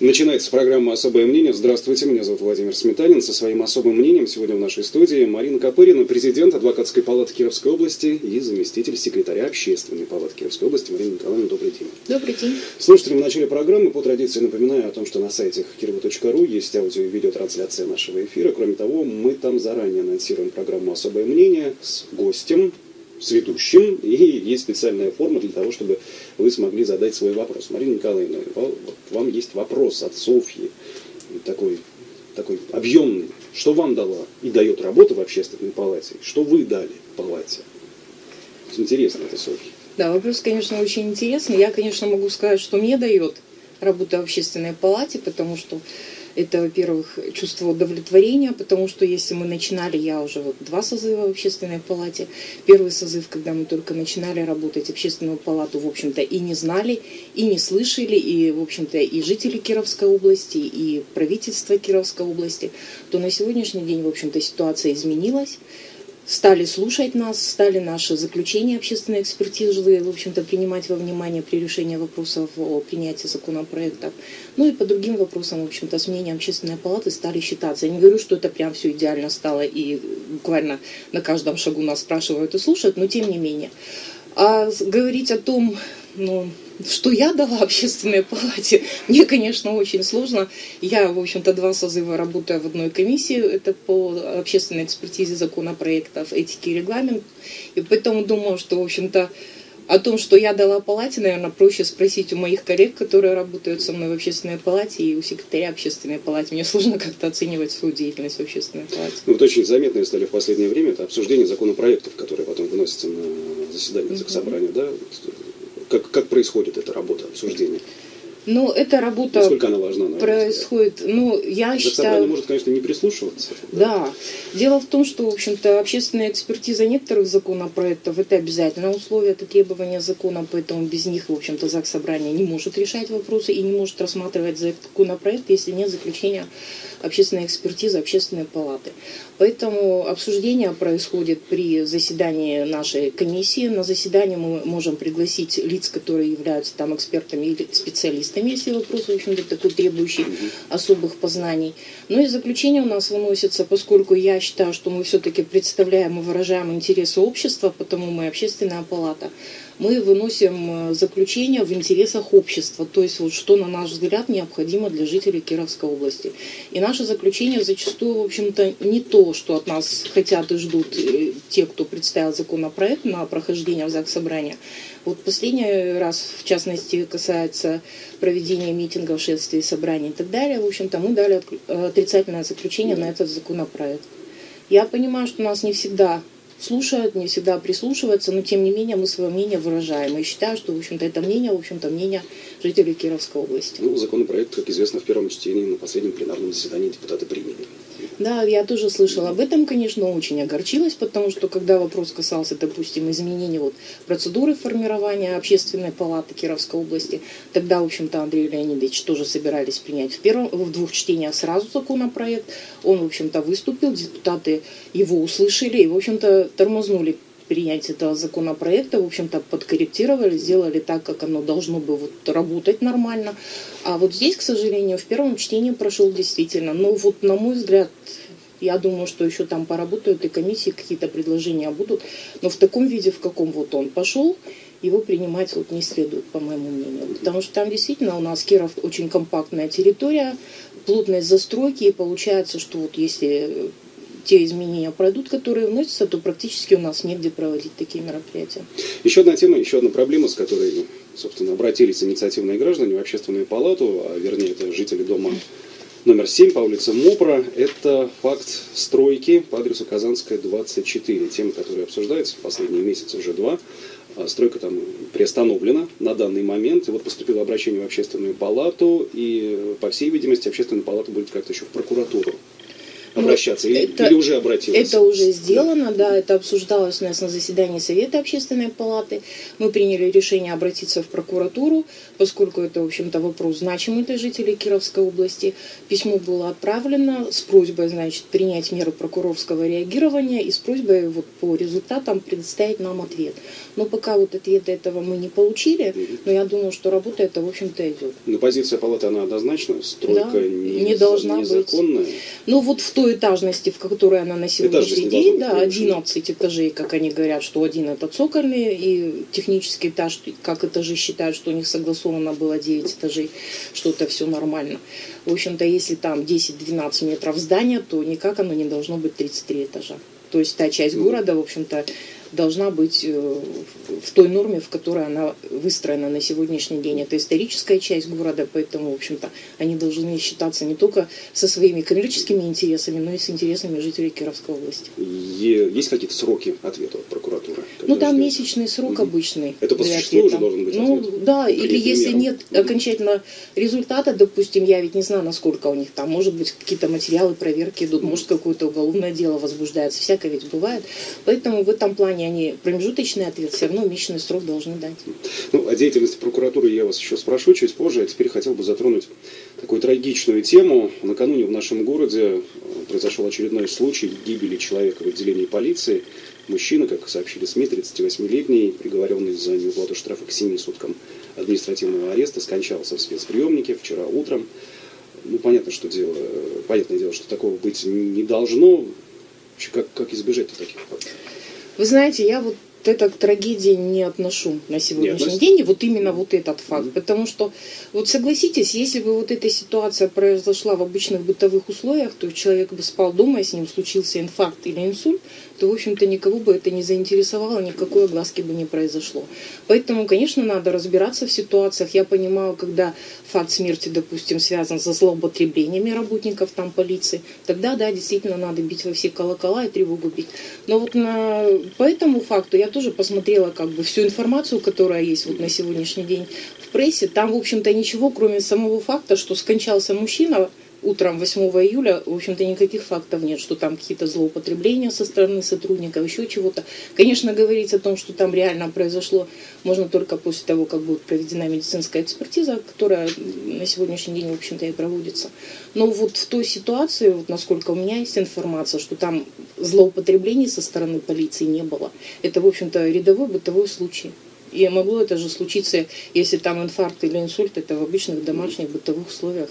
Начинается программа «Особое мнение». Здравствуйте, меня зовут Владимир Сметанин. Со своим особым мнением сегодня в нашей студии Марина Копырина, президент адвокатской палаты Кировской области и заместитель секретаря общественной палаты Кировской области. Марина Николаевна, добрый день. Добрый день. Слушателям в начале программы по традиции напоминаю о том, что на сайте кирова.ру есть аудио и видеотрансляция нашего эфира. Кроме того, мы там заранее анонсируем программу «Особое мнение» с гостем, с ведущим, и есть специальная форма для того, чтобы вы смогли задать свой вопрос. Марина Николаевна, вот вам есть вопрос от Софьи, такой, такой объемный. Что вам дала и дает работа в общественной палате? Что вы дали палате? Интересно это, Софья. Да, вопрос, конечно, очень интересный. Я, конечно, могу сказать, что мне дает работа в общественной палате, потому что это, во-первых, чувство удовлетворения, потому что если мы начинали, я уже вот два созыва в общественной палате. Первый созыв, когда мы только начинали работать, общественную палату, в общем-то, и не знали, и не слышали, и, в общем-то, и жители Кировской области, и правительство Кировской области, то на сегодняшний день, в общем-то, ситуация изменилась стали слушать нас, стали наши заключения общественной экспертизы, в общем-то, принимать во внимание при решении вопросов о принятии законопроектов. Ну и по другим вопросам, в общем-то, с мнением общественной палаты стали считаться. Я не говорю, что это прям все идеально стало и буквально на каждом шагу нас спрашивают и слушают, но тем не менее. А говорить о том, ну, что я дала общественной палате, мне, конечно, очень сложно. Я, в общем-то, два созыва работаю в одной комиссии, это по общественной экспертизе законопроектов, этики и регламент. И поэтому думаю, что, в общем-то, о том, что я дала палате, наверное, проще спросить у моих коллег, которые работают со мной в общественной палате, и у секретаря общественной палаты. Мне сложно как-то оценивать свою деятельность в общественной палате. Ну, вот очень заметные стали в последнее время это обсуждение законопроектов, которые потом выносятся на заседание uh-huh. собрания, да? Как, как происходит эта работа, обсуждение? Ну, эта работа Насколько она важна, происходит, ну, я Заксобрание считаю... может, конечно, не прислушиваться. Да. да. Дело в том, что, в общем-то, общественная экспертиза некоторых законопроектов – это обязательное условие, это требования закона, поэтому без них, в общем-то, ЗАГС Собрания не может решать вопросы и не может рассматривать законопроект, если нет заключения общественной экспертизы общественной палаты. Поэтому обсуждение происходит при заседании нашей комиссии. На заседание мы можем пригласить лиц, которые являются там экспертами или специалистами, если вопрос, в общем-то, такой требующий особых познаний. Ну и заключение у нас выносится, поскольку я считаю, что мы все-таки представляем и выражаем интересы общества, потому мы общественная палата мы выносим э, заключение в интересах общества, то есть вот что, на наш взгляд, необходимо для жителей Кировской области. И наше заключение зачастую, в общем-то, не то, что от нас хотят и ждут э, те, кто представил законопроект на прохождение в ЗАГС собрания. Вот последний раз, в частности, касается проведения митингов, шествий, собраний и так далее. В общем-то, мы дали отрицательное заключение на этот законопроект. Я понимаю, что нас не всегда слушают, не всегда прислушиваются, но тем не менее мы свое мнение выражаем. И считаю, что, в общем-то, это мнение, в общем-то, мнение жителей Кировской области. Ну, законопроект, как известно, в первом чтении на последнем пленарном заседании депутаты приняли. Да, я тоже слышала об этом, конечно, очень огорчилась, потому что когда вопрос касался, допустим, изменения вот процедуры формирования общественной палаты Кировской области, тогда, в общем-то, Андрей Леонидович тоже собирались принять в, первом, в двух чтениях сразу законопроект. Он, в общем-то, выступил, депутаты его услышали и, в общем-то, тормознули принятие этого законопроекта, в общем-то, подкорректировали, сделали так, как оно должно бы вот работать нормально. А вот здесь, к сожалению, в первом чтении прошел действительно. Но вот, на мой взгляд, я думаю, что еще там поработают и комиссии, какие-то предложения будут. Но в таком виде, в каком вот он пошел, его принимать вот не следует, по моему мнению. Потому что там действительно у нас Киров очень компактная территория, плотность застройки, и получается, что вот если те изменения пройдут, которые вносятся, то практически у нас негде проводить такие мероприятия. Еще одна тема, еще одна проблема, с которой, собственно, обратились инициативные граждане в общественную палату, а вернее, это жители дома номер 7 по улице Мопра. Это факт стройки по адресу Казанская, 24. Тема, которая обсуждается в последние месяцы, уже два. А стройка там приостановлена на данный момент. И вот поступило обращение в общественную палату, и, по всей видимости, общественная палата будет как-то еще в прокуратуру обращаться? Ну, или, это, или уже обратилась? Это уже сделано, да. да, это обсуждалось у нас на заседании Совета Общественной Палаты. Мы приняли решение обратиться в прокуратуру, поскольку это, в общем-то, вопрос значимый для жителей Кировской области. Письмо было отправлено с просьбой, значит, принять меры прокурорского реагирования и с просьбой вот по результатам предоставить нам ответ. Но пока вот ответа этого мы не получили, но я думаю, что работа это, в общем-то, идет. Но позиция палаты, она однозначно, стройка да, не, не должна незаконная. быть. Ну вот в той этажности, в которой она на сегодняшний день, да, 11 этажей, как они говорят, что один это цокольный, и технический этаж, как этажи считают, что у них согласовано было 9 этажей, что это все нормально. В общем-то, если там 10-12 метров здания, то никак оно не должно быть 33 этажа. То есть та часть города, в общем-то, должна быть э, в той норме, в которой она выстроена на сегодняшний день. Это историческая часть города, поэтому, в общем-то, они должны считаться не только со своими коммерческими интересами, но и с интересами жителей Кировской области. Есть какие-то сроки ответа от прокуратуры? Ну, там ждете? месячный срок угу. обычный. Это по существу уже должен быть Ну, ответ? да, или если мерам. нет угу. окончательно результата, допустим, я ведь не знаю, насколько у них там, может быть, какие-то материалы проверки идут, может, какое-то уголовное дело возбуждается, всякое ведь бывает. Поэтому в этом плане плане они промежуточный ответ, все равно месячный срок должны дать. Ну, о деятельности прокуратуры я вас еще спрошу чуть позже, а теперь хотел бы затронуть такую трагичную тему. Накануне в нашем городе э, произошел очередной случай гибели человека в отделении полиции. Мужчина, как сообщили СМИ, 38-летний, приговоренный за неуплату штрафа к 7 суткам административного ареста, скончался в спецприемнике вчера утром. Ну, понятно, что дело, понятное дело, что такого быть не должно. Как, как избежать таких фактов? Вы знаете, я вот это к трагедии не отношу на сегодняшний день, и вот именно вот этот факт. Mm-hmm. Потому что, вот согласитесь, если бы вот эта ситуация произошла в обычных бытовых условиях, то человек бы спал дома, и с ним случился инфаркт или инсульт, то, в общем-то, никого бы это не заинтересовало, никакой огласки бы не произошло. Поэтому, конечно, надо разбираться в ситуациях. Я понимаю, когда факт смерти, допустим, связан со злоупотреблениями работников там полиции, тогда, да, действительно надо бить во все колокола и тревогу бить. Но вот на, по этому факту я тоже посмотрела как бы всю информацию, которая есть вот на сегодняшний день в прессе. Там, в общем-то, ничего, кроме самого факта, что скончался мужчина утром 8 июля, в общем-то, никаких фактов нет, что там какие-то злоупотребления со стороны сотрудников, еще чего-то. Конечно, говорить о том, что там реально произошло, можно только после того, как будет проведена медицинская экспертиза, которая на сегодняшний день, в общем-то, и проводится. Но вот в той ситуации, вот насколько у меня есть информация, что там злоупотреблений со стороны полиции не было, это, в общем-то, рядовой бытовой случай. И могло это же случиться, если там инфаркт или инсульт, это в обычных домашних бытовых условиях.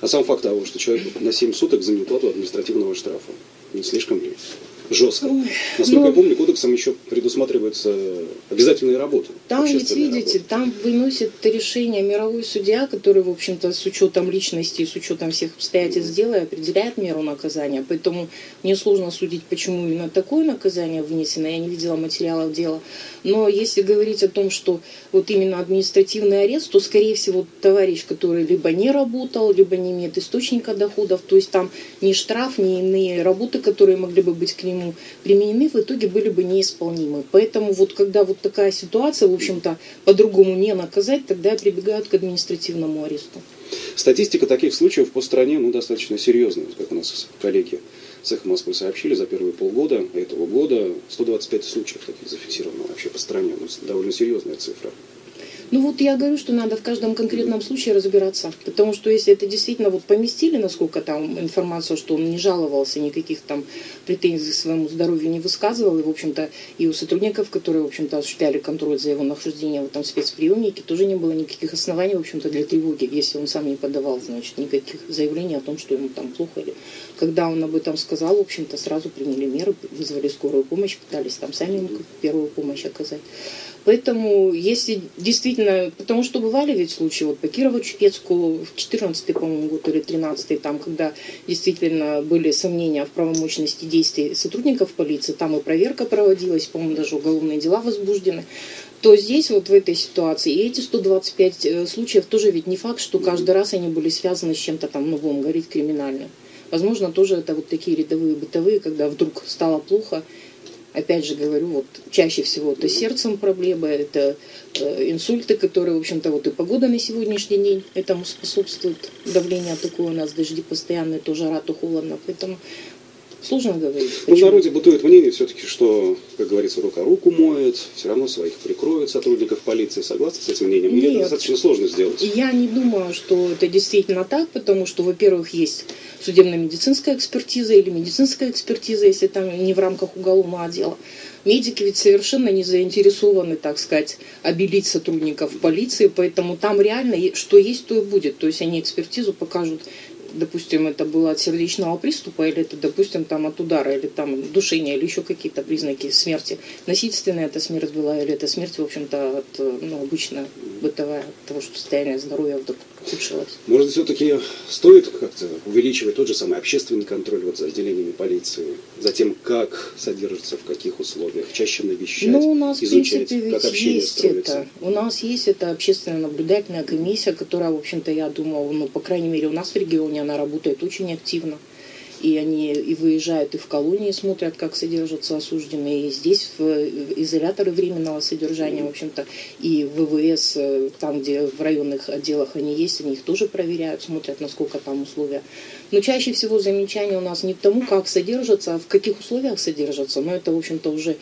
А сам факт того, что человек на 7 суток за неуплату административного штрафа, не слишком ли? Жестко. Насколько ну, я помню, кодексом еще предусматривается обязательные работы. Там ведь видите, работы. там выносит решение мировой судья, который, в общем-то, с учетом личности и с учетом всех обстоятельств дела определяет меру наказания. Поэтому мне сложно судить, почему именно такое наказание вынесено. Я не видела материалов дела. Но если говорить о том, что вот именно административный арест, то, скорее всего, товарищ, который либо не работал, либо не имеет источника доходов, то есть там ни штраф, ни иные работы, которые могли бы быть к ним нему применены, в итоге были бы неисполнимы. Поэтому вот когда вот такая ситуация, в общем-то, по-другому не наказать, тогда прибегают к административному аресту. Статистика таких случаев по стране ну, достаточно серьезная, как у нас коллеги «Эхо Москвы» сообщили, за первые полгода этого года 125 случаев таких зафиксировано вообще по стране. Ну, довольно серьезная цифра. Ну вот я говорю, что надо в каждом конкретном случае разбираться. Потому что если это действительно вот поместили, насколько там информацию, что он не жаловался, никаких там претензий к своему здоровью не высказывал, и, в общем-то, и у сотрудников, которые, в общем-то, осуществляли контроль за его нахождением в этом спецприемнике, тоже не было никаких оснований, в общем-то, для тревоги, если он сам не подавал, значит, никаких заявлений о том, что ему там плохо. Или когда он об этом сказал, в общем-то, сразу приняли меры, вызвали скорую помощь, пытались там сами ему первую помощь оказать. Поэтому, если действительно, потому что бывали ведь случаи, вот по Кирово-Чепецку в 14 по-моему, год или 13 там, когда действительно были сомнения в правомощности действий сотрудников полиции, там и проверка проводилась, по-моему, даже уголовные дела возбуждены, то здесь вот в этой ситуации, и эти 125 э, случаев тоже ведь не факт, что каждый раз они были связаны с чем-то там, ну, будем говорить, криминальным. Возможно, тоже это вот такие рядовые бытовые, когда вдруг стало плохо, Опять же говорю, вот чаще всего это сердцем проблемы, это э, инсульты, которые, в общем-то, вот и погода на сегодняшний день этому способствует. Давление такое у нас, дожди постоянные, то жара, то холодно. Поэтому Сложно говорить. Ну, в народе бытует мнение все-таки, что, как говорится, рука руку моет, все равно своих прикроют сотрудников полиции. Согласны с этим мнением? Или Нет. это достаточно сложно сделать? Я не думаю, что это действительно так, потому что, во-первых, есть судебно-медицинская экспертиза или медицинская экспертиза, если там не в рамках уголовного отдела. Медики ведь совершенно не заинтересованы, так сказать, обелить сотрудников полиции, поэтому там реально что есть, то и будет. То есть они экспертизу покажут допустим, это было от сердечного приступа, или это, допустим, там от удара, или там душения, или еще какие-то признаки смерти. Насильственная эта смерть была, или это смерть, в общем-то, от, э, ну, обычно бытовая, от того, что состояние здоровья вдруг ухудшилось. Может, все-таки стоит как-то увеличивать тот же самый общественный контроль вот за отделениями полиции, за тем, как содержится, в каких условиях, чаще навещать, Ну, у нас, в изучать, принципе, как ведь общение есть строится. это. У нас есть эта общественная наблюдательная комиссия, которая, в общем-то, я думаю, ну, по крайней мере, у нас в регионе она работает очень активно. И они и выезжают и в колонии, смотрят, как содержатся осужденные, и здесь в изоляторы временного содержания, в общем-то, и в ВВС, э, там, где в районных отделах они есть, они их тоже проверяют, смотрят, насколько там условия. Но чаще всего замечания у нас не к тому, как содержатся, а в каких условиях содержатся. Но это, в общем-то, уже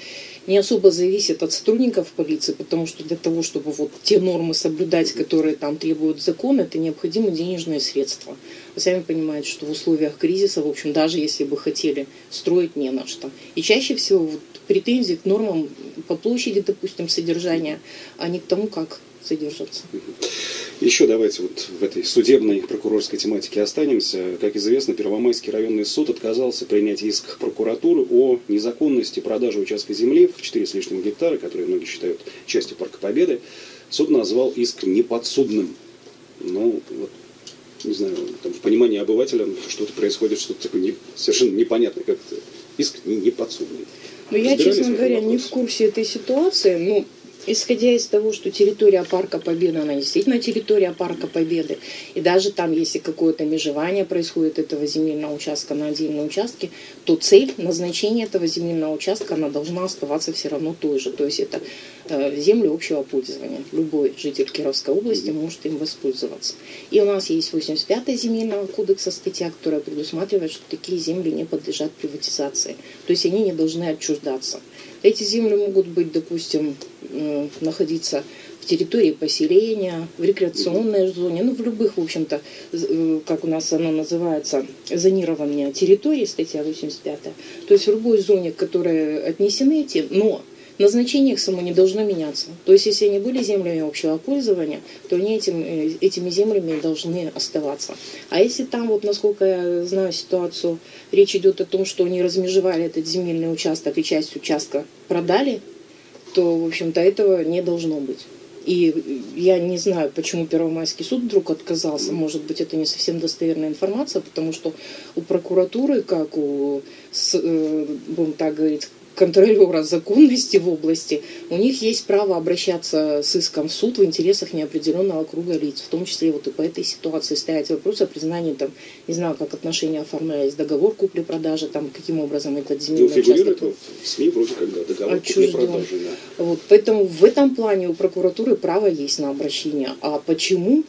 не особо зависит от сотрудников полиции, потому что для того, чтобы вот те нормы соблюдать, которые там требуют закон, это необходимы денежные средства. Сами понимаете, что в условиях кризиса, в общем, даже если бы хотели, строить не на что. И чаще всего вот претензии к нормам по площади, допустим, содержания, а не к тому, как содержатся. Еще давайте вот в этой судебной прокурорской тематике останемся. Как известно, Первомайский районный суд отказался принять иск прокуратуры о незаконности продажи участка земли в 4 с лишним гектара, которые многие считают частью Парка Победы. Суд назвал иск неподсудным. Ну, вот, не знаю, там, в понимании обывателя что-то происходит, что-то такое не- совершенно непонятное, как это. Иск не, неподсудный. Но я, Разбирались в честно говоря, не в курсе этой ситуации. Ну, исходя из того, что территория Парка Победы, она действительно территория Парка Победы, и даже там, если какое-то межевание происходит этого земельного участка на отдельные участки, то цель назначения этого земельного участка, она должна оставаться все равно той же. То есть это э, земли общего пользования. Любой житель Кировской области может им воспользоваться. И у нас есть 85-я земельного кодекса статья, которая предусматривает, что такие земли не подлежат приватизации. То есть они не должны отчуждаться. Эти земли могут быть, допустим, находиться в территории поселения, в рекреационной зоне, ну, в любых, в общем-то, э, как у нас оно называется, зонирование территории, статья 85, то есть в любой зоне, к которой отнесены эти, но назначение их само не должно меняться. То есть если они были землями общего пользования, то они этим, э, этими землями должны оставаться. А если там, вот насколько я знаю ситуацию, речь идет о том, что они размежевали этот земельный участок и часть участка продали, то, в общем-то, этого не должно быть. И я не знаю, почему Первомайский суд вдруг отказался. Может быть, это не совсем достоверная информация, потому что у прокуратуры, как у, э, будем так говорить, контролера законности в области, у них есть право обращаться с иском в суд в интересах неопределенного круга лиц, в том числе вот и по этой ситуации ставить вопрос о признании, там, не знаю, как отношения оформлялись, договор купли-продажи, там, каким образом этот Ну, земельный фигурирует участок в СМИ вроде как да, договор Отчужден. купли-продажи. Да. вот, поэтому в этом плане у прокуратуры право есть на обращение. А почему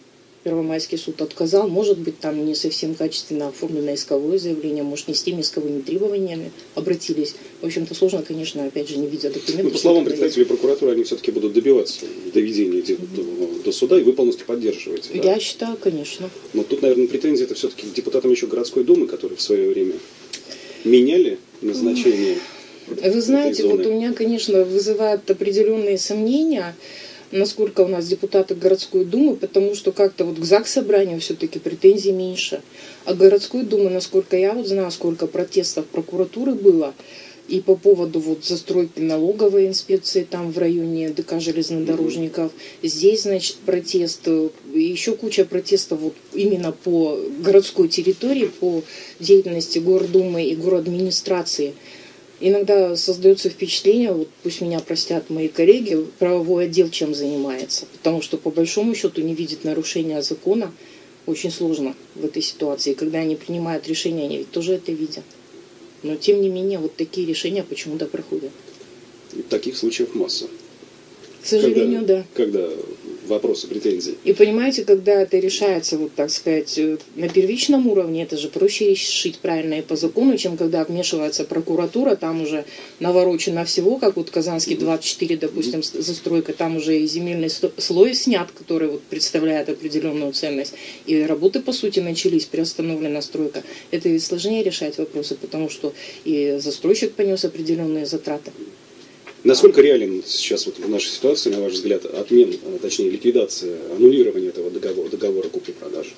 Первомайский суд отказал? Может быть, там не совсем качественно оформлено исковое заявление, может, не с теми исковыми требованиями обратились. В общем-то, сложно, конечно, опять же, не видя документов. Ну, по словам представителей прокуратуры, они все-таки будут добиваться доведения дела до, до суда, и вы полностью поддерживаете. да? Я считаю, конечно. Но тут, наверное, претензии это все-таки к депутатам еще городской думы, которые в свое время меняли назначение. Вы знаете, вот у меня, конечно, вызывают определенные сомнения, насколько у нас депутаты городской думы, потому что как-то вот к ЗАГС собранию все-таки претензий меньше. А городской думы, насколько я вот знаю, сколько протестов прокуратуры было, и по поводу вот застройки налоговой инспекции там в районе ДК железнодорожников. Здесь, значит, протест, э, еще куча протестов вот именно по городской территории, по деятельности гордумы и городадминистрации. Иногда создается впечатление, вот пусть меня простят мои коллеги, правовой отдел чем занимается. Потому что по большому счету не видит нарушения закона. Очень сложно в этой ситуации. И когда они принимают решения, они ведь тоже это видят. Но тем не менее, вот такие решения почему-то проходят. И таких случаев масса. К сожалению, когда, да. Когда вопросы, претензии. И понимаете, когда это решается, вот так сказать, э, на первичном уровне, это же проще решить правильно и по закону, чем когда вмешивается прокуратура, там уже наворочено всего, как вот Казанский 24, допустим, застройка, там уже и земельный слой снят, который вот представляет определенную ценность. И работы, по сути, начались, приостановлена стройка. Это ведь сложнее решать вопросы, потому что и застройщик понес определенные затраты. Насколько реален сейчас вот в нашей ситуации, на ваш взгляд, отмен, а, точнее ликвидация, аннулирование этого договора, договора купли-продажи?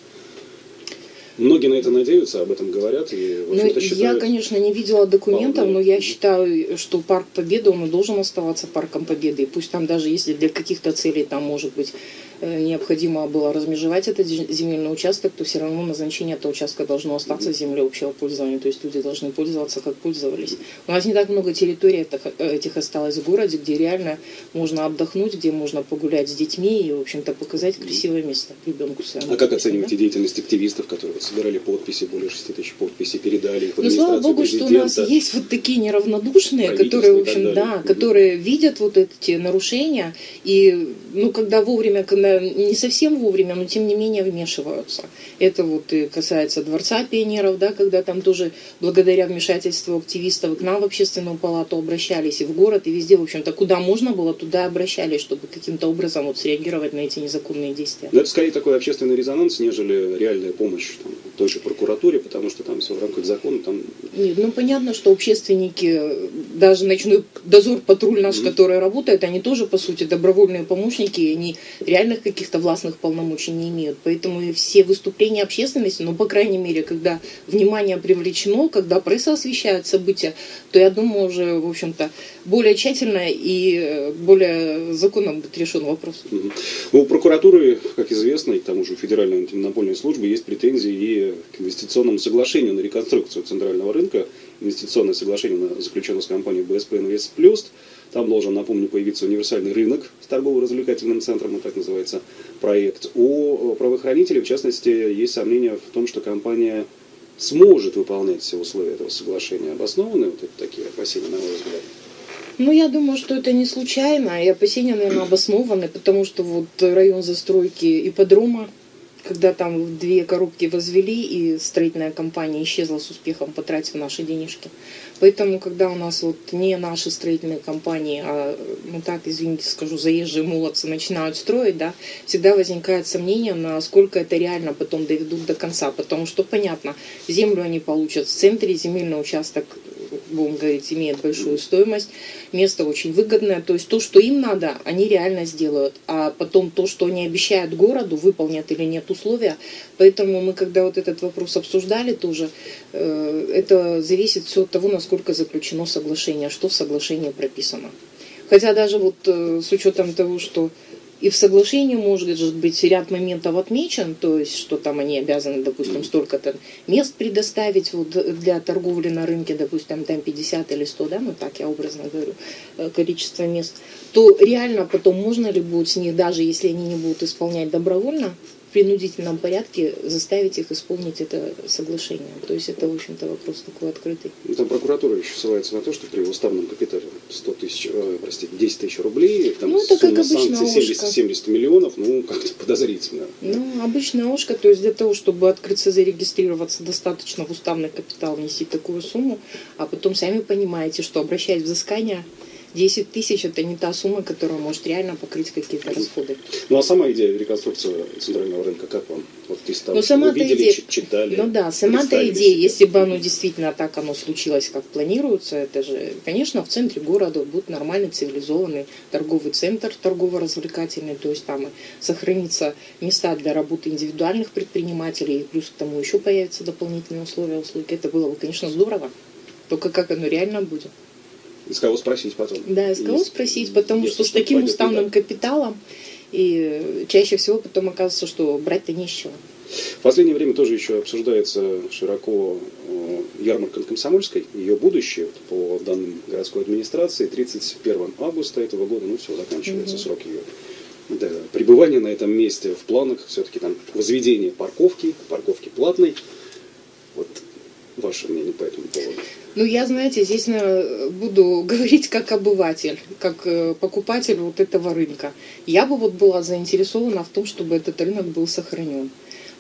Многие на это надеются, об этом говорят. И, ну, считают... Я, конечно, не видела документов, но я считаю, что Парк Победы, он и должен оставаться Парком Победы. И пусть там даже если для каких-то целей там может быть необходимо было размежевать этот земельный участок, то все равно назначение этого участка должно остаться землей общего пользования. То есть люди должны пользоваться, как пользовались. У нас не так много территорий этих осталось в городе, где реально можно отдохнуть, где можно погулять с детьми и, в общем-то, показать красивое место ребенку своему. А как оцениваете да? деятельность активистов, которые собирали подписи, более 6 тысяч подписей, передали их в Ну, слава богу, что у нас есть вот такие неравнодушные, которые, в общем, да, которые видят вот эти нарушения и, ну, когда вовремя, когда не совсем вовремя, но тем не менее вмешиваются. Это вот и касается Дворца пионеров, да, когда там тоже благодаря вмешательству активистов к нам в общественную палату обращались и в город, и везде, в общем-то, куда можно было, туда обращались, чтобы каким-то образом вот среагировать на эти незаконные действия. Но это скорее такой общественный резонанс, нежели реальная помощь там, той же прокуратуре, потому что там все в рамках закона. Там... Нет, ну понятно, что общественники, даже ночной дозор, патруль наш, mm-hmm. который работает, они тоже, по сути, добровольные помощники, и они реальных каких-то властных полномочий не имеют. Поэтому и все выступления общественности, ну, по крайней мере, когда внимание привлечено, когда пресса освещает события, то я думаю, уже, в общем-то, более тщательно и э, более законно будет решен вопрос. Mm-hmm. У прокуратуры, как известно, и к тому же у Федеральной антимонопольной службы есть претензии и к инвестиционному соглашению на реконструкцию центрального рынка. Инвестиционное соглашение заключено с компанией БСП Инвест Плюс. Там должен, напомню, появиться универсальный рынок с торгово-развлекательным центром, вот так называется проект. У правоохранителей, в частности, есть сомнения в том, что компания сможет выполнять все условия этого соглашения. Обоснованы вот это такие опасения, на мой взгляд? Ну, я думаю, что это не случайно, и опасения, наверное, обоснованы, потому что вот район застройки ипподрома, когда там две коробки возвели, и строительная компания исчезла с успехом, потратив наши денежки. Поэтому, когда у нас вот не наши строительные компании, а, ну так, извините, скажу, заезжие молодцы начинают строить, да, всегда возникает сомнение, насколько это реально потом доведут до конца. Потому что, понятно, землю они получат в центре, земельный участок будем говорить, имеет большую стоимость, место очень выгодное, то есть то, что им надо, они реально сделают, а потом то, что они обещают городу, выполнят или нет условия, поэтому мы, когда вот этот вопрос обсуждали тоже, э, это зависит все от того, насколько заключено соглашение, что в соглашении прописано. Хотя даже вот э, с учетом того, что и в соглашении может быть ряд моментов отмечен, то есть, что там они обязаны, допустим, столько-то мест предоставить вот для торговли на рынке, допустим, там 50 или 100, да, ну так я образно говорю, э, количество мест, то реально потом можно ли будет с них, даже если они не будут исполнять добровольно, принудительном порядке заставить их исполнить это соглашение. То есть это, в общем-то, вопрос такой открытый. Там прокуратура еще ссылается на то, что при уставном капитале 100 тысяч, э, простите, 10 тысяч рублей, там ну, это сумма санкций 70, 70 миллионов, ну, как-то подозрительно. Ну, обычная ошка, то есть для того, чтобы открыться, зарегистрироваться, достаточно в уставный капитал внести такую сумму, а потом сами понимаете, что обращаясь взыскание, 10 тысяч это не та сумма, которая может реально покрыть какие-то расходы. Ну а сама идея реконструкции центрального рынка, как вам? Вот из того, ну, сама вы видели, идея... читали. Ну да, сама-то идея, если бы оно действительно так оно случилось, как планируется, это же, конечно, в центре города будет нормальный цивилизованный торговый центр, торгово-развлекательный, то есть там и сохранится места для работы индивидуальных предпринимателей, и плюс к тому еще появятся дополнительные условия услуги. Это было бы, конечно, здорово. Только как оно реально будет? С кого спросить потом? Да, с кого спросить, потому что с таким уставным капиталом и чаще всего потом оказывается, что брать-то не с чего. В последнее время тоже еще обсуждается широко э, ярмарка Комсомольской, ее будущее, по данным городской администрации, 31 августа этого года, ну все, заканчивается угу. срок ее да, пребывания на этом месте. В планах все-таки там возведение парковки, парковки платной. Вот ваше мнение по этому поводу? Ну, я, знаете, здесь буду говорить как обыватель, как э, покупатель вот этого рынка. Я бы вот была заинтересована в том, чтобы этот рынок был сохранен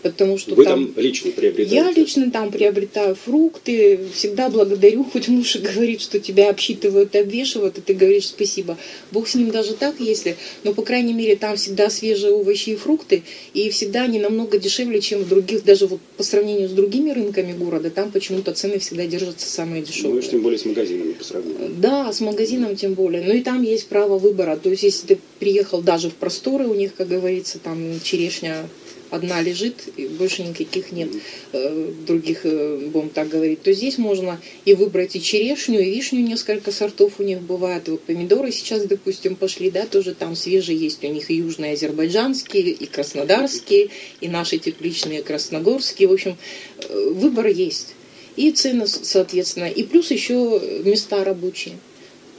потому что Вы там, там лично приобретаете? Я лично там приобретаю фрукты, всегда благодарю, хоть муж и говорит, что тебя обсчитывают обвешивают, и ты говоришь спасибо. Бог с ним даже так, если, но, по крайней мере, там всегда свежие овощи и фрукты, и всегда они намного дешевле, чем в других, даже вот по сравнению с другими рынками города, там почему-то цены всегда держатся самые дешевые. Ну, и тем более с магазинами по сравнению. Да, с магазином тем более. Ну и там есть право выбора. То есть, если ты приехал даже в просторы, у них, как говорится, там черешня одна лежит, и больше никаких нет э, других, э, будем так говорить, то здесь можно и выбрать и черешню, и вишню, несколько сортов у них бывает, вот помидоры сейчас, допустим, пошли, да, тоже там свежие есть у них и южные азербайджанские, и краснодарские, и наши тепличные красногорские, в общем, э, выбор есть. И цены, соответственно, и плюс еще места рабочие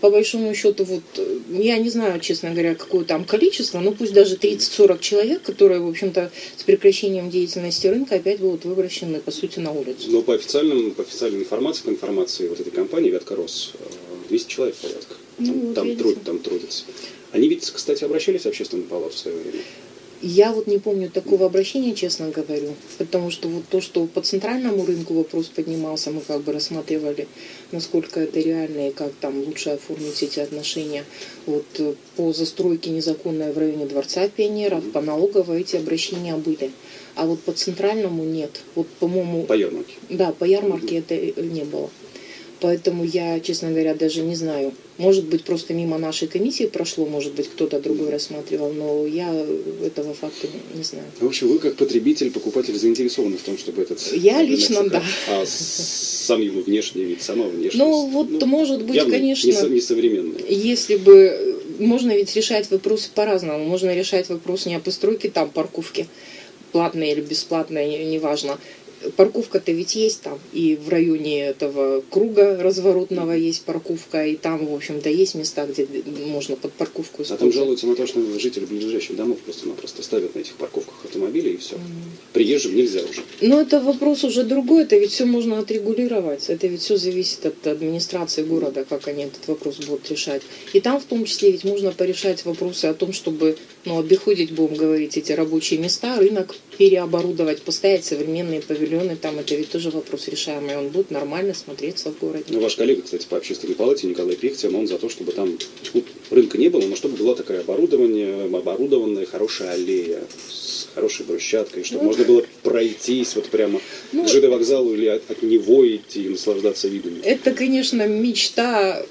по большому счету, вот, я не знаю, честно говоря, какое там количество, но пусть даже 30-40 человек, которые, в общем-то, с прекращением деятельности рынка опять будут выброшены, по сути, на улицу. Но по, официальным, по официальной информации, по информации вот этой компании «Веткорос», 200 э, человек порядка. Там, ну, там, труд, там трудятся. Они ведь, кстати, обращались в общественную палату в свое время. Я вот не помню такого обращения, честно говорю, потому что вот то, что по центральному рынку вопрос поднимался, мы как бы рассматривали, насколько это реально и как там лучше оформить эти отношения. Вот э, по застройке незаконной в районе Дворца пионеров, по налоговой эти обращения были. А вот по центральному нет. Вот, по-моему... По ярмарке. Да, по ярмарке это не было. Поэтому я, честно говоря, даже не знаю. Может быть, просто мимо нашей комиссии прошло, может быть, кто-то другой рассматривал, но я этого факта не знаю. В общем, вы как потребитель, покупатель заинтересованы в том, чтобы этот... Я лично, да. А сам его внешний вид, сама внешность? Ну, вот, ну, может быть, конечно... Не современный. Если бы... Можно ведь решать вопросы по-разному. Можно решать вопрос не о постройке там парковки, платной или бесплатной, неважно парковка-то ведь есть там, и в районе этого круга разворотного есть парковка, и там, в общем-то, есть места, где можно под парковку использовать. А там жалуются на то, что жители ближайших домов просто-напросто ставят на этих парковках автомобили, и все. Mm. Приезжим нельзя уже. Но это вопрос уже другой, это ведь все можно отрегулировать, это ведь все зависит от администрации города, как они этот вопрос будут решать. И там в том числе ведь можно порешать вопросы о том, чтобы ну, обиходить, будем говорить, эти рабочие места, рынок переоборудовать, поставить современные павильоны, там это ведь тоже вопрос решаемый, он будет нормально смотреться в городе. Ну, ваш коллега, кстати, по общественной палате, Николай Пихтин, он за то, чтобы там ну, рынка не было, но чтобы была такая оборудование, оборудованная хорошая аллея с хорошей брусчаткой, чтобы ну, можно было пройтись вот прямо ну, к ЖД вокзалу или от, от него идти и наслаждаться видами. Это, конечно, мечта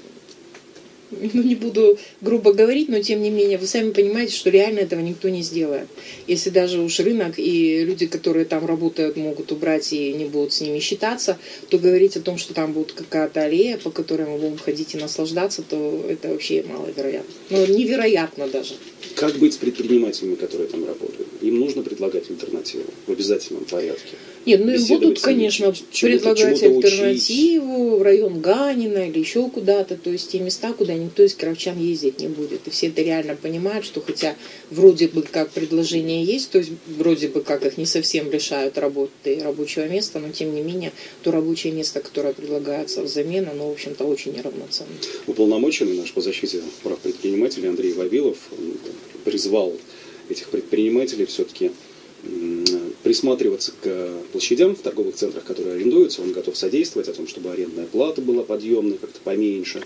ну не буду грубо говорить, но тем не менее, вы сами понимаете, что реально этого никто не сделает. Если даже уж рынок и люди, которые там работают, могут убрать и не будут с ними считаться, то говорить о том, что там будет какая-то аллея, по которой мы будем ходить и наслаждаться, то это вообще маловероятно. Ну, невероятно даже. Как быть с предпринимателями, которые там работают? Им нужно предлагать альтернативу в обязательном порядке. Нет, ну им будут, конечно, предлагать альтернативу учить. в район Ганина или еще куда-то, то есть те места, куда никто из кировчан ездить не будет. И все это реально понимают, что хотя вроде бы как предложение есть, то есть вроде бы как их не совсем лишают работы и рабочего места, но тем не менее то рабочее место, которое предлагается взамен, оно, в общем-то, очень неравноценно. Уполномоченный наш по защите прав предпринимателей Андрей Вавилов призвал этих предпринимателей все-таки присматриваться к площадям в торговых центрах, которые арендуются. Он готов содействовать о том, чтобы арендная плата была подъемной, как-то поменьше.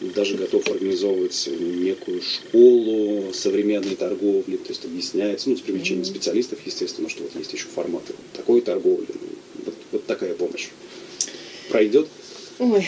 Даже готов организовывать некую школу современной торговли, то есть объясняется, ну, с привлечением специалистов, естественно, что вот есть еще форматы такой торговли. Вот, вот такая помощь. Пройдет? Ой,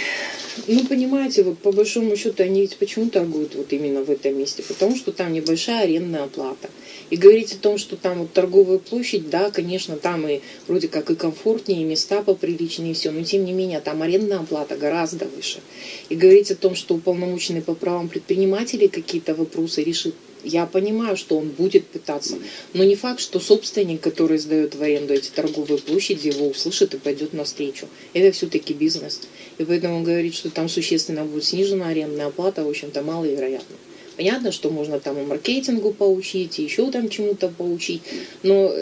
ну, понимаете, вот по большому счету они ведь почему торгуют вот именно в этом месте? Потому что там небольшая арендная оплата. И говорить о том, что там вот торговая площадь, да, конечно, там и вроде как и комфортнее, и места поприличнее, и все, но тем не менее там арендная оплата гораздо выше. И говорить о том, что уполномоченный по правам предпринимателей какие-то вопросы решит, я понимаю, что он будет пытаться, но не факт, что собственник, который сдает в аренду эти торговые площади, его услышит и пойдет навстречу. Это все-таки бизнес. И поэтому говорить, что там существенно будет снижена арендная оплата, в общем-то, маловероятно. Понятно, что можно там и маркетингу поучить, и еще там чему-то поучить, но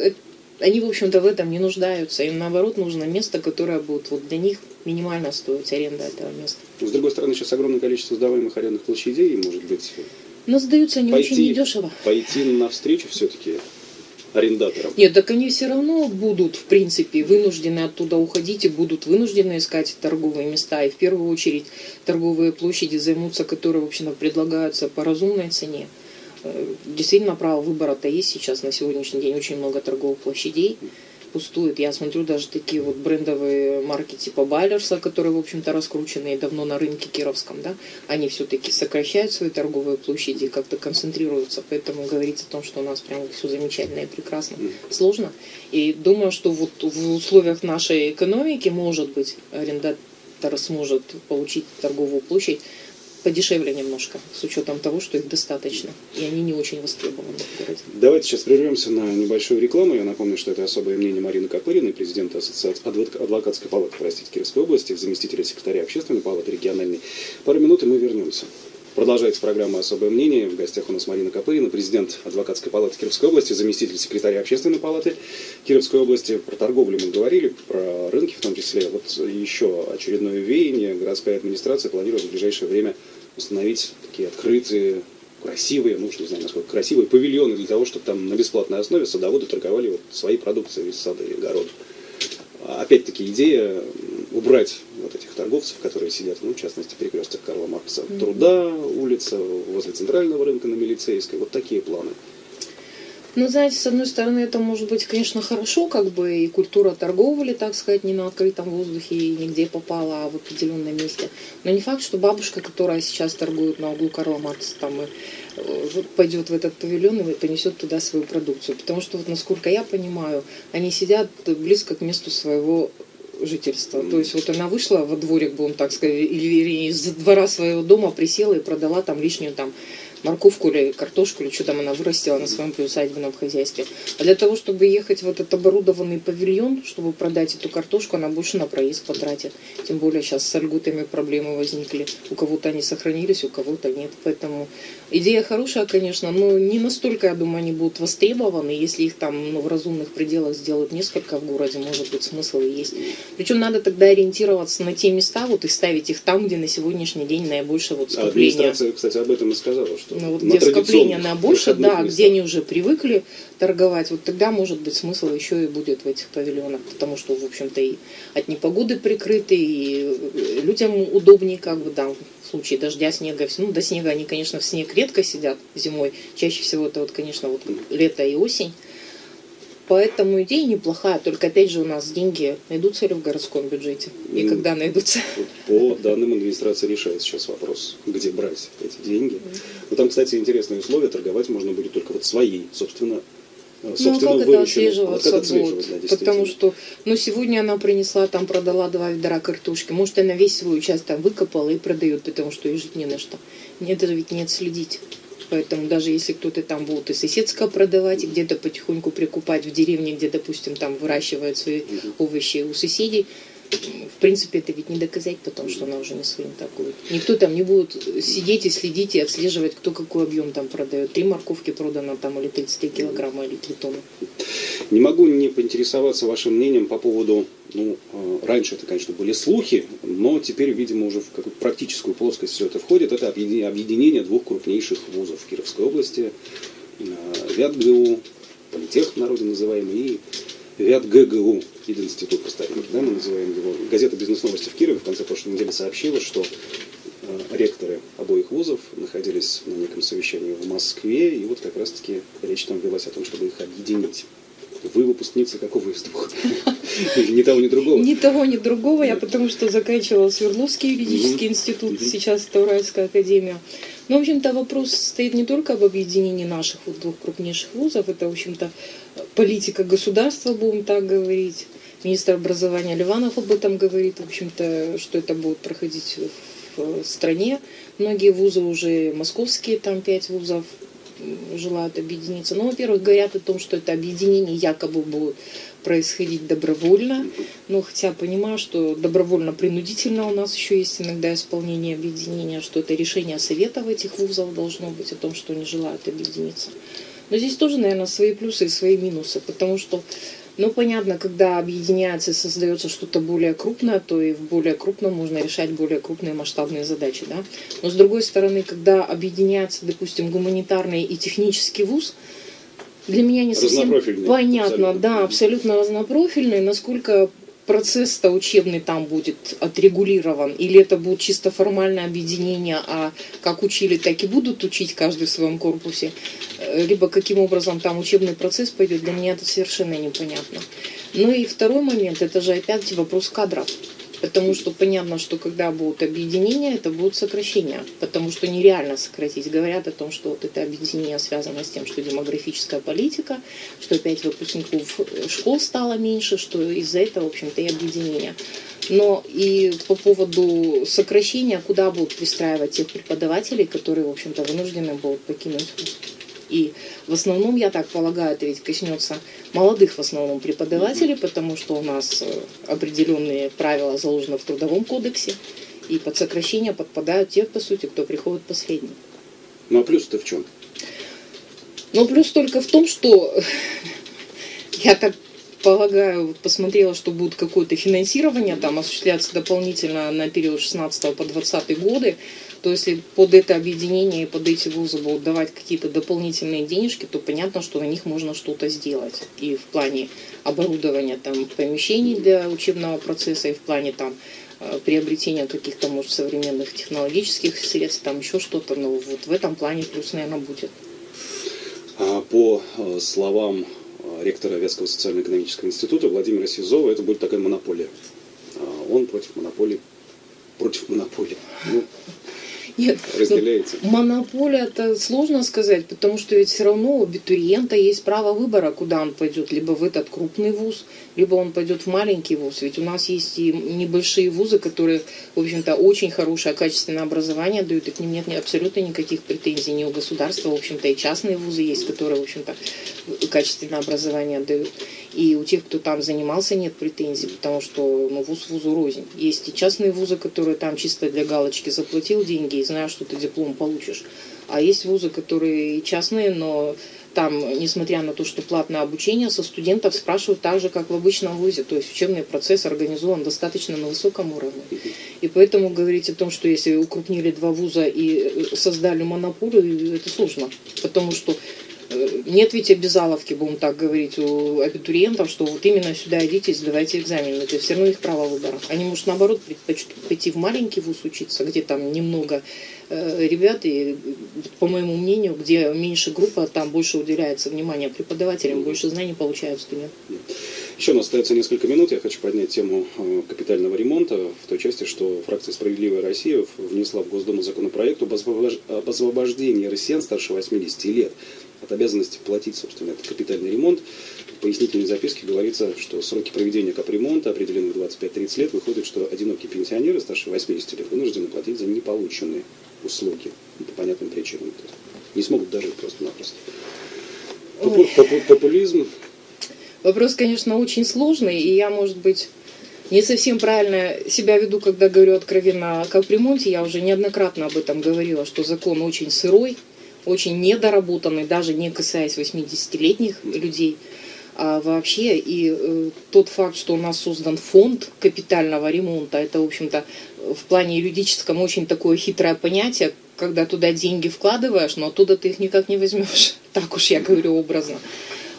они, в общем-то, в этом не нуждаются. Им, наоборот, нужно место, которое будет вот для них минимально стоить аренда этого места. С другой стороны, сейчас огромное количество сдаваемых арендных площадей, может быть... Но сдаются они пойти, очень недешево. Пойти навстречу все-таки арендаторам. Нет, так они все равно будут, в принципе, вынуждены оттуда уходить и будут вынуждены искать торговые места. И в первую очередь торговые площади займутся, которые, в общем-то, предлагаются по разумной цене. Э, действительно, право выбора-то есть сейчас на сегодняшний день. Очень много торговых площадей пустует. Я смотрю даже такие вот брендовые марки типа Байлерса, которые, в общем-то, раскручены и давно на рынке кировском, да, они все-таки сокращают свои торговые площади, как-то концентрируются. Поэтому говорить о том, что у нас прям все замечательно и прекрасно, сложно. И думаю, что вот в условиях нашей экономики, может быть, арендатор сможет получить торговую площадь подешевле немножко, с учетом того, что их достаточно, и они не очень востребованы. Давайте сейчас прервемся на небольшую рекламу. Я напомню, что это особое мнение Марины Копыриной, президента Ассоциации адвокатской палаты простите, Кировской области, заместителя секретаря общественной палаты региональной. Пару минут, и мы вернемся. Продолжается программа «Особое мнение». В гостях у нас Марина Копырина, президент адвокатской палаты Кировской области, заместитель секретаря общественной палаты Кировской области. Про торговлю мы говорили, про рынки в том числе. Вот еще очередное веяние. Городская администрация планирует в ближайшее время установить такие открытые, красивые, ну, уж не знаю, насколько красивые павильоны для того, чтобы там на бесплатной основе садоводы торговали вот своей продукцией из сада и огорода. Опять-таки идея убрать вот этих торговцев, которые сидят, ну, в частности, перекресток Карла Маркса, mm-hmm. Труда, улица, возле центрального рынка на Милицейской, вот такие планы. Ну, знаете, с одной стороны, это может быть, конечно, хорошо, как бы и культура торговли, так сказать, не на открытом воздухе и нигде попала, а в определенном месте. Но не факт, что бабушка, которая сейчас торгует на углу Карла Маркса, там и э, пойдет в этот павильон и понесет туда свою продукцию. Потому что, вот, насколько я понимаю, они сидят близко к месту своего жительства. То есть вот она вышла во дворик, будем так сказать, или из двора своего дома присела и продала там лишнюю там морковку или картошку, или что там она вырастила на своем приусадебном хозяйстве. А для того, чтобы ехать в этот оборудованный павильон, чтобы продать эту картошку, она больше на проезд потратит. Тем более сейчас с льготами проблемы возникли. У кого-то они сохранились, у кого-то нет. Поэтому идея хорошая, конечно, но не настолько, я думаю, они будут востребованы. Если их там ну, в разумных пределах сделают несколько в городе, может быть, смысл и есть. Причем надо тогда ориентироваться на те места, вот и ставить их там, где на сегодняшний день наибольшее вот скопление. Администрация, кстати, об этом и сказала, что ну, вот где скопление на больше, да, местах. где они уже привыкли торговать, вот тогда может быть смысл еще и будет в этих павильонах, потому что, в общем-то, и от непогоды прикрыты, и людям удобнее, как бы, да, в случае дождя, снега, ну, до снега они, конечно, в снег редко сидят зимой, чаще всего это вот, конечно, вот лето и осень, Поэтому идея неплохая, только опять же у нас деньги найдутся ли в городском бюджете и mm. когда найдутся. По данным администрации решает сейчас вопрос, где брать эти деньги. Но там, кстати, интересные условия, торговать можно будет только вот своей, собственно, собственно, ну, а как это отслеживаться вот как будет? Да, Потому что, ну, сегодня она принесла, там продала два ведра картошки. Может, она весь свой участок выкопала и продает, потому что ей жить не на что. Нет, это ведь не отследить. Поэтому даже если кто-то там будет и соседское продавать, и где-то потихоньку прикупать в деревне, где, допустим, там выращивают свои овощи у соседей, в принципе, это ведь не доказать потом, что она уже не своим торгует. Никто там не будет сидеть и следить и отслеживать, кто какой объем там продает. Три морковки продано там или 33 килограмма или 3 тонны. Не могу не поинтересоваться вашим мнением по поводу, ну, э, раньше это, конечно, были слухи, но теперь, видимо, уже в какую-то практическую плоскость все это входит. Это объединение двух крупнейших вузов Кировской области. Э, ВятГУ, Политех народе называемый, и ВЯТ ГГУ, Институт по старинке, да, мы называем его. Газета «Бизнес-новости» в Кирове в конце прошлой недели сообщила, что э, ректоры обоих вузов находились на неком совещании в Москве, и вот как раз-таки речь там велась о том, чтобы их объединить. Вы выпускница какого из двух? Ни того, ни другого? Ни того, ни другого. Я потому что заканчивала Свердловский юридический институт, сейчас это Уральская академия. Ну, в общем-то, вопрос стоит не только об объединении наших вот двух крупнейших вузов, это, в общем-то, политика государства, будем так говорить. Министр образования Ливанов об этом говорит, в общем-то, что это будет проходить в стране. Многие вузы уже московские, там пять вузов желают объединиться. Ну, во-первых, говорят о том, что это объединение якобы будет происходить добровольно. Но хотя понимаю, что добровольно-принудительно у нас еще есть иногда исполнение объединения, что это решение советов этих вузов должно быть о том, что они желают объединиться. Но здесь тоже, наверное, свои плюсы и свои минусы, потому что Ну, понятно, когда объединяется и создается что-то более крупное, то и в более крупном можно решать более крупные масштабные задачи, да. Но с другой стороны, когда объединяется, допустим, гуманитарный и технический вуз, для меня не совсем понятно, абсолютно. да, абсолютно разнопрофильный, насколько процесс-то учебный там будет отрегулирован, или это будет чисто формальное объединение, а как учили, так и будут учить каждый в своем корпусе, э, либо каким образом там учебный процесс пойдет, для меня это совершенно непонятно. Ну и второй момент, это же опять вопрос кадров. Потому что понятно, что когда будут объединения, это будут сокращения. Потому что нереально сократить. Говорят о том, что вот это объединение связано с тем, что демографическая политика, что опять выпускников школ стало меньше, что из-за этого, в общем-то, и объединение. Но и по поводу сокращения, куда будут пристраивать тех преподавателей, которые, в общем-то, вынуждены будут покинуть и в основном, я так полагаю, это ведь коснется молодых в основном преподавателей, потому что у нас э, определенные правила заложены в Трудовом кодексе, и под сокращение подпадают те, по сути, кто приходит последний. Ну а плюс-то в чем? Ну плюс только в том, что я так полагаю, посмотрела, что будет какое-то финансирование там осуществляться дополнительно на период 16 по 20 годы то если под это объединение и под эти вузы будут давать какие-то дополнительные денежки, то понятно, что на них можно что-то сделать. И в плане оборудования там, помещений для учебного процесса, и в плане там, э, приобретения каких-то, может, современных технологических средств, там еще что-то. Но вот в этом плане плюс, наверное, будет. А по э, словам э, ректора Вятского социально-экономического института Владимира Сизова, это будет такая монополия. А он против монополии. Против монополии. Ну, нет, разделяете? Ну, монополия это сложно сказать, потому что ведь все равно у абитуриента есть право выбора, куда он пойдет, либо в этот крупный вуз, либо он пойдет в маленький вуз. Ведь у нас есть и небольшие вузы, которые, в общем-то, очень хорошее качественное образование дают, и к ним нет абсолютно никаких претензий ни у государства, в общем-то, и частные вузы есть, которые, в общем-то, качественное образование дают. И у тех, кто там занимался, нет претензий, потому что ну, вуз вузу рознь. Есть и частные вузы, которые там чисто для галочки заплатил деньги и знаю, что ты диплом получишь. А есть вузы, которые частные, но там, несмотря на то, что платное обучение, со студентов спрашивают так же, как в обычном вузе. То есть учебный процесс организован достаточно на высоком уровне. И поэтому говорить о том, что если укрупнили два вуза и создали монополию, это сложно. Потому что Э, нет ведь обязаловки, будем так говорить, у абитуриентов, что вот именно сюда идите и сдавайте экзамены. Это все равно их право выбора. Они, может, наоборот, предпочтут пойти в маленький вуз учиться, где там немного э, ребят, и, по моему мнению, где меньше группа, там больше уделяется внимания преподавателям, больше знаний получают студенты. Еще у нас остается несколько минут. Я хочу поднять тему э, капитального ремонта в той части, что фракция «Справедливая Россия» внесла в Госдуму законопроект об освобождении россиян старше 80 лет от обязанности платить, собственно, этот капитальный ремонт. В пояснительной записке говорится, что сроки проведения капремонта определены в 25-30 лет. Выходит, что одинокие пенсионеры старше 80 лет вынуждены платить за неполученные услуги по понятным причинам. Не смогут дожить просто-напросто. Популизм. Вопрос, конечно, очень сложный, и я, может быть, не совсем правильно себя веду, когда говорю откровенно о капремонте. Я уже неоднократно об этом говорила, что закон очень сырой, очень недоработанный, даже не касаясь 80-летних людей а вообще. И э, тот факт, что у нас создан фонд капитального ремонта, это, в общем-то, в плане юридическом очень такое хитрое понятие, когда туда деньги вкладываешь, но оттуда ты их никак не возьмешь. Так уж я говорю образно.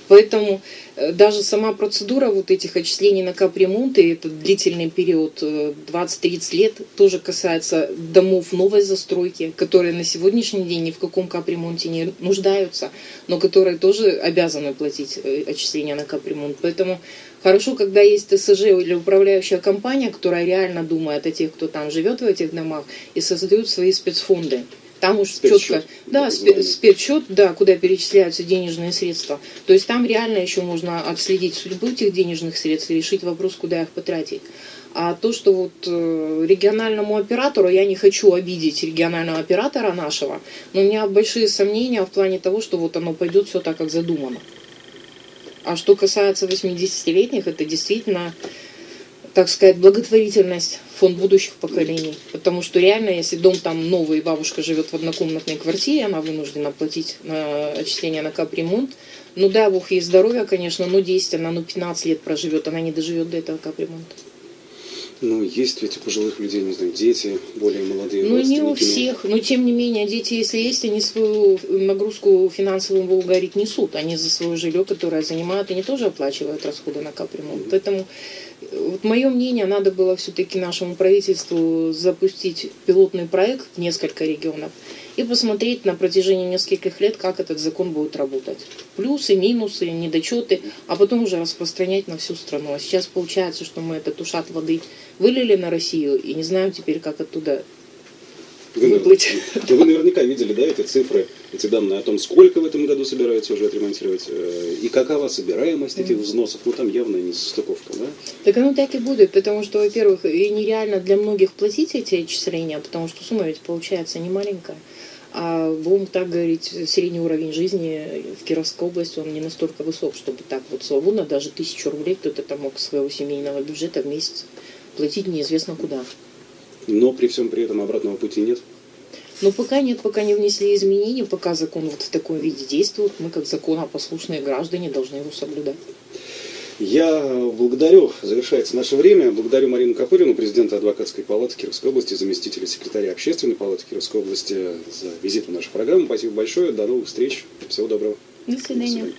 Поэтому э, даже сама процедура вот этих отчислений на капремонт, и это длительный период, 20-30 э, лет, тоже касается домов новой застройки, которые на сегодняшний день ни в каком капремонте не нуждаются, но которые тоже обязаны платить э, отчисления на капремонт. Поэтому хорошо, когда есть ТСЖ или управляющая компания, которая реально думает о тех, кто там живет в этих домах, и создают свои спецфонды. Там уж четко, да, спецсчет, да, куда перечисляются денежные средства. То есть там реально еще можно отследить судьбу этих денежных средств и решить вопрос, куда их потратить. А то, что вот э, региональному оператору, я не хочу обидеть регионального оператора нашего, но у меня большие сомнения в плане того, что вот оно пойдет все так, как задумано. А что касается 80-летних, это действительно так сказать, благотворительность, фонд будущих поколений. Потому что реально, если дом там новый, бабушка живет в однокомнатной квартире, она вынуждена платить на отчисления на капремонт, Ну да, Бог ей здоровья, конечно, но 10 она, ну 15 лет проживет, она не доживет до этого капремонта. Ну, есть ведь у пожилых людей, не знаю, дети более молодые. Ну, не у ну, всех, но тем не менее, дети, если есть, они свою нагрузку финансовую могут говорить несут. Они за свое жилье, которое занимают, они тоже оплачивают расходы на капремонт. Поэтому э, вот мое мнение, надо было все-таки нашему правительству запустить пилотный проект в несколько регионов и посмотреть на протяжении нескольких лет, как этот закон будет работать. Плюсы, минусы, недочеты, а потом уже распространять на всю страну. А сейчас получается, что мы этот ушат воды вылили на Россию и не знаем теперь, как оттуда Вы, выплыть. ну, вы наверняка видели, да, эти цифры, эти данные о том, сколько в этом году собираются уже отремонтировать, э, и какова собираемость этих взносов. Ну, там явно не состыковка, да? Так оно так и будет, потому что, во-первых, и нереально для многих платить эти отчисления, потому что сумма ведь получается не маленькая. А будем так говорить, средний уровень жизни в Кировской области, он не настолько высок, чтобы так вот свободно, даже тысячу рублей кто-то там мог своего семейного бюджета в месяц платить неизвестно куда. Но при всем при этом обратного пути нет. Но пока нет, пока не внесли изменения, пока закон вот в таком виде действует, мы как законопослушные граждане должны его соблюдать. Я благодарю, завершается наше время, благодарю Марину Копырину, президента адвокатской палаты Кировской области, заместителя секретаря общественной палаты Кировской области за визит в нашу программу. Спасибо большое, до новых встреч, всего доброго. До свидания. свидания.